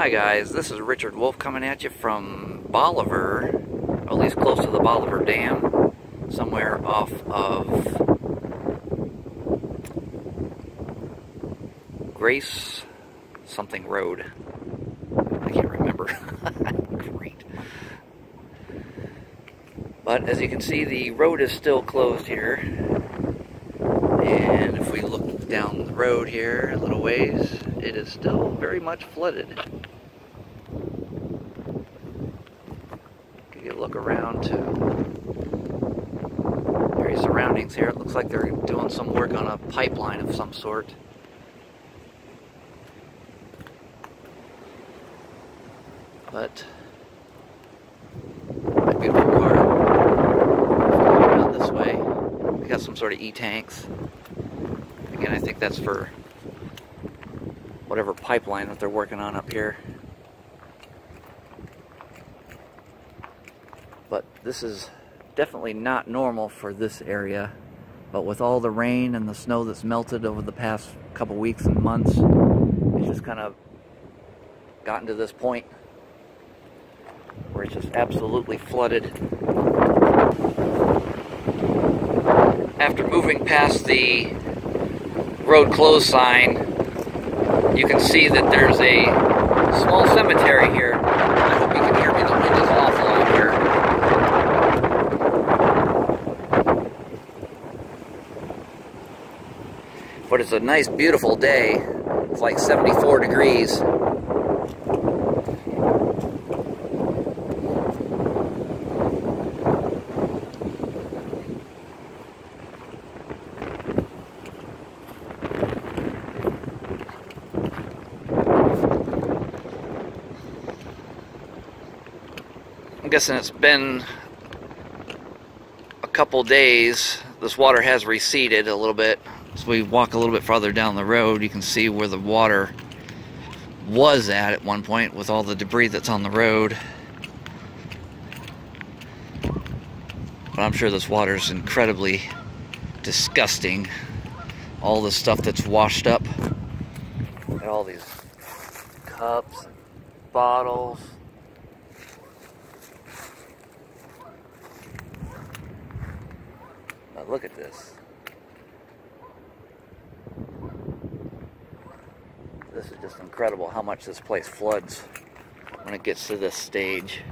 Hi guys, this is Richard Wolf coming at you from Bolivar, or at least close to the Bolivar Dam, somewhere off of Grace something road. I can't remember. Great. But as you can see, the road is still closed here. And if we look down the road here a little ways, it is still very much flooded. Give you look around to various surroundings here. It looks like they're doing some work on a pipeline of some sort. But my beautiful car around this way. We got some sort of e-tanks. Again, I think that's for whatever pipeline that they're working on up here. But this is definitely not normal for this area. But with all the rain and the snow that's melted over the past couple weeks and months, it's just kind of gotten to this point where it's just absolutely flooded. After moving past the road closed sign, you can see that there's a small cemetery here. I hope you can hear me, the wind is awful out here. It's a nice, beautiful day. It's like 74 degrees. I'm guessing it's been a couple days. This water has receded a little bit. As we walk a little bit farther down the road, you can see where the water was at at one point with all the debris that's on the road. But I'm sure this water is incredibly disgusting. All the stuff that's washed up. At all these cups, bottles. Look at this. This is just incredible how much this place floods when it gets to this stage.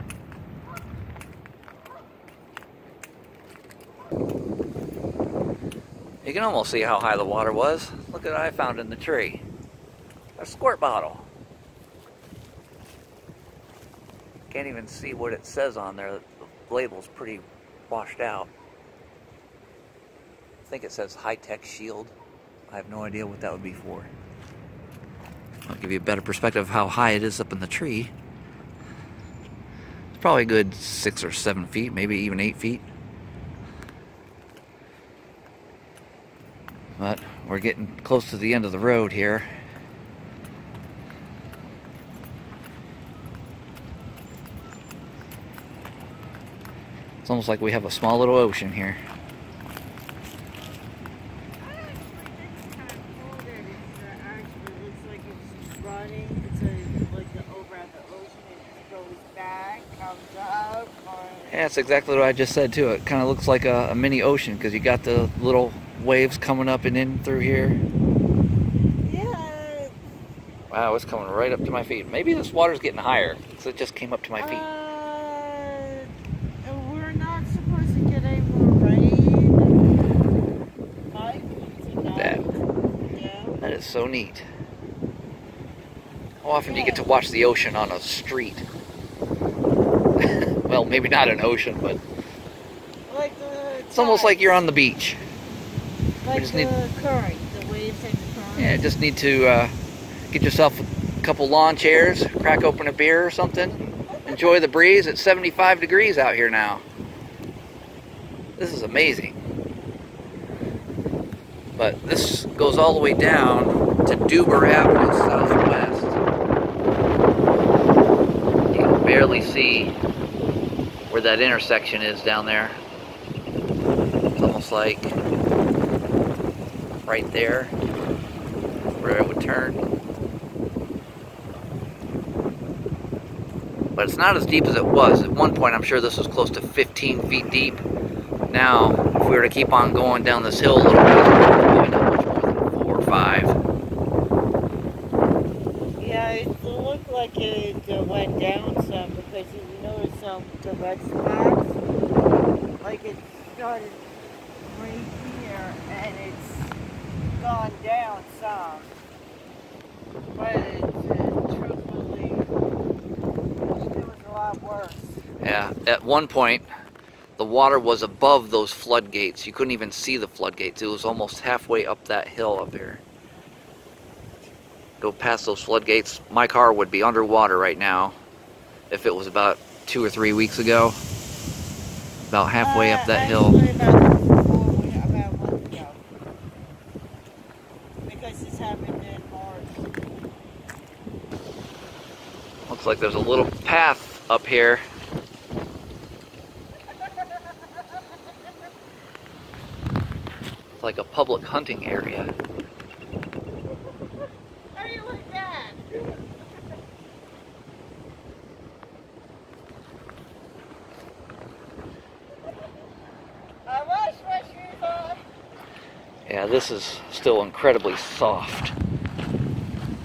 You can almost see how high the water was. Look at what I found in the tree. A squirt bottle. Can't even see what it says on there. The label's pretty washed out. I think it says high-tech shield. I have no idea what that would be for. I'll give you a better perspective of how high it is up in the tree. It's probably a good six or seven feet, maybe even eight feet. But we're getting close to the end of the road here. It's almost like we have a small little ocean here. Yeah, that's exactly what I just said too. It kind of looks like a, a mini ocean because you got the little waves coming up and in through here. Yeah. Wow, it's coming right up to my feet. Maybe this water's getting higher because it just came up to my feet. Uh, we're not supposed to get any more rain. Mike, that. Yeah. That is so neat. How often do you get to watch the ocean on a street? Well, maybe not an ocean, but Like the. it's almost like you're on the beach. Like just the need- current, the waves and current. Yeah, just need to uh, get yourself a couple lawn chairs, crack open a beer or something, enjoy the breeze. It's 75 degrees out here now. This is amazing. But this goes all the way down to Dueber Avenue Southwest. You can barely see where that intersection is down there. It's almost like right there where it would turn. but it's not as deep as it was. At one point, I'm sure this was close to 15 feet deep. Now, if we were to keep on going down this hill a little bit, probably not much more than four or five. Yeah, it looked like it uh, went down some because you notice some the spots. Like it started right here and it's gone down some. But truthfully, it was a lot worse. Yeah, at one point, the water was above those floodgates. You couldn't even see the floodgates. It was almost halfway up that hill up here. Go past those floodgates, my car would be underwater right now if it was about two or three weeks ago. About halfway up Uh, that hill. actually About, four, we- about a month ago. Because this happened in March. Looks like there's a little path up here. It's like a public hunting area. How do you like that? I wash my shoes off. Yeah, this is still incredibly soft.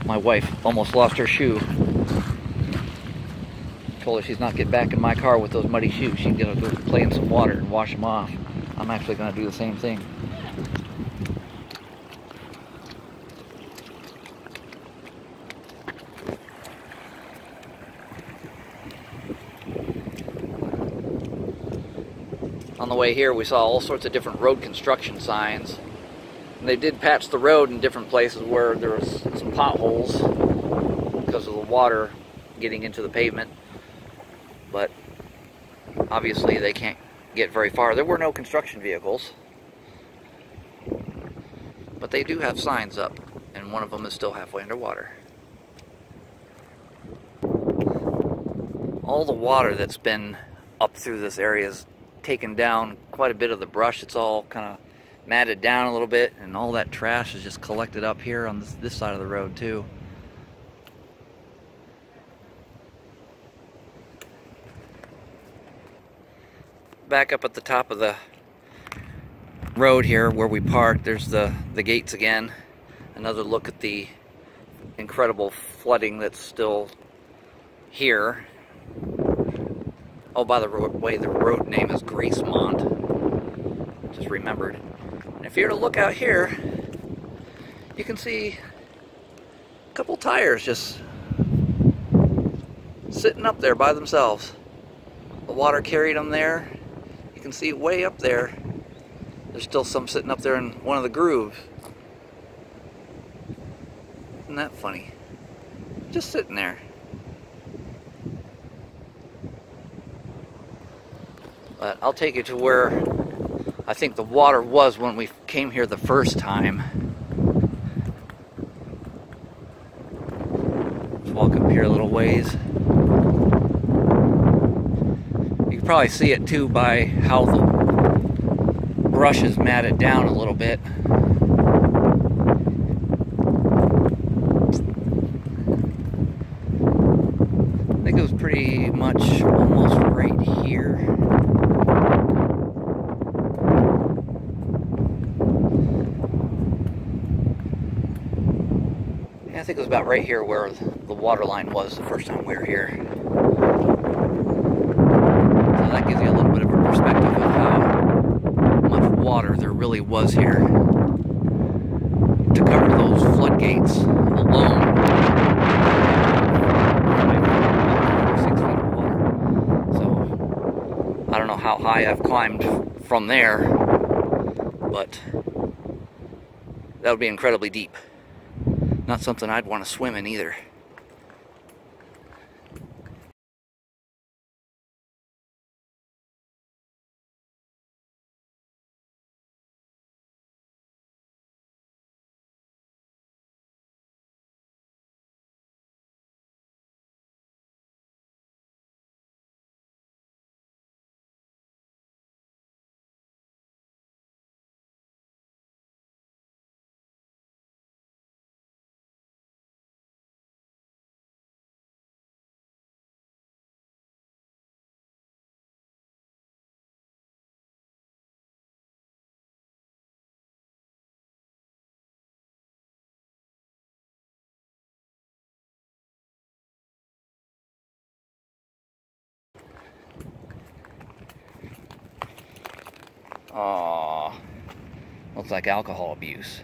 My wife almost lost her shoe. Told her she's not getting back in my car with those muddy shoes. She's gonna go play in some water and wash them off. I'm actually gonna do the same thing. On the way here, we saw all sorts of different road construction signs. And they did patch the road in different places where there was some potholes because of the water getting into the pavement. But obviously they can't get very far. There were no construction vehicles. But they do have signs up, and one of them is still halfway underwater. All the water that's been up through this area has taken down quite a bit of the brush. It's all kind of matted down a little bit, and all that trash is just collected up here on this, this side of the road too. Back up at the top of the road here where we parked, there's the, the gates again. Another look at the incredible flooding that's still here. Oh, by the way, the road name is Gracemont. Just remembered. And if you were to look out here, you can see a couple tires just sitting up there by themselves. The water carried them there. You can see way up there. There's still some sitting up there in one of the grooves. Isn't that funny? Just sitting there. But I'll take you to where I think the water was when we came here the first time. Let's walk up here a little ways. You can probably see it too by how the brush is matted down a little bit. I think it was pretty much almost right here. I think it was about right here where the water line was the first time we were here. So that gives you a little bit of a perspective of how much water there really was here. To cover those floodgates alone, six feet of water. So I don't know how high I've climbed from there, but that would be incredibly deep. Not something I'd want to swim in either. Aw. Looks like alcohol abuse.